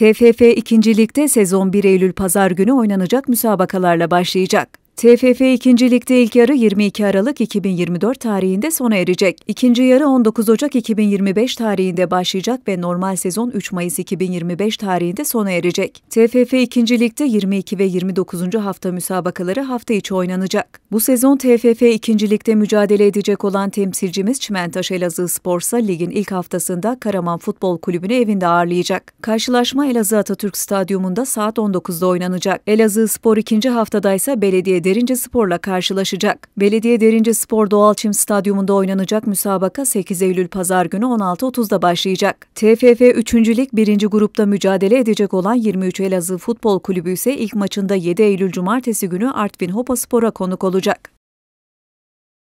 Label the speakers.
Speaker 1: TFF 2. Lig'de sezon 1 Eylül Pazar günü oynanacak müsabakalarla başlayacak. TFF 2. Lig'de ilk yarı 22 Aralık 2024 tarihinde sona erecek. İkinci yarı 19 Ocak 2025 tarihinde başlayacak ve normal sezon 3 Mayıs 2025 tarihinde sona erecek. TFF 2. Lig'de 22 ve 29. hafta müsabakaları hafta içi oynanacak. Bu sezon TFF 2. Lig'de mücadele edecek olan temsilcimiz Çimentaş Elazığ Sporsa ligin ilk haftasında Karaman Futbol Kulübü'nü evinde ağırlayacak. Karşılaşma Elazığ Atatürk Stadyumunda saat 19'da oynanacak. Elazığ Spor ikinci haftadaysa belediye Derince Spor'la karşılaşacak. Belediye Derince Spor Doğalçim Stadyumunda oynanacak müsabaka 8 Eylül Pazar günü 16.30'da başlayacak. TFF 3. Lig 1. grupta mücadele edecek olan 23 Elazığ Futbol Kulübü ise ilk maçında 7 Eylül Cumartesi günü Artvin Hopa Spor'a konuk olacak.